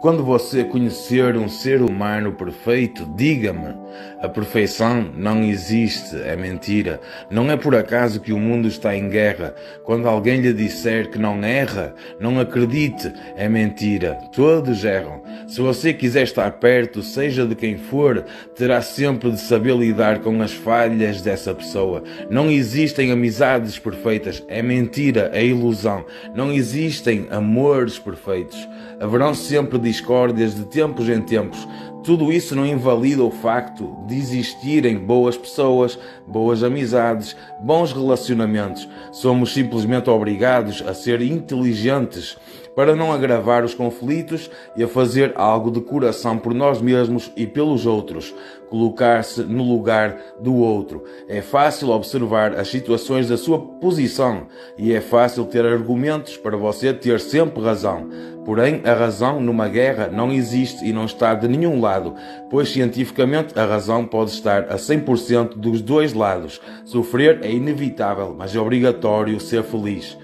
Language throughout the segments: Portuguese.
Quando você conhecer um ser humano perfeito, diga-me: a perfeição não existe, é mentira. Não é por acaso que o mundo está em guerra. Quando alguém lhe disser que não erra, não acredite, é mentira. Todos erram. Se você quiser estar perto, seja de quem for, terá sempre de saber lidar com as falhas dessa pessoa. Não existem amizades perfeitas, é mentira, é ilusão. Não existem amores perfeitos. Haverão sempre discórdias de tempos em tempos. Tudo isso não invalida o facto de existirem boas pessoas, boas amizades, bons relacionamentos. Somos simplesmente obrigados a ser inteligentes para não agravar os conflitos e a fazer algo de coração por nós mesmos e pelos outros, colocar-se no lugar do outro. É fácil observar as situações da sua posição e é fácil ter argumentos para você ter sempre razão. Porém, a razão numa guerra não existe e não está de nenhum lado, pois cientificamente a razão pode estar a 100% dos dois lados. Sofrer é inevitável, mas é obrigatório ser feliz.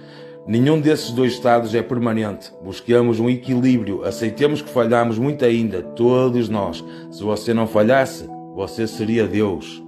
Nenhum desses dois estados é permanente. Busquemos um equilíbrio, aceitemos que falhamos muito ainda, todos nós. Se você não falhasse, você seria Deus.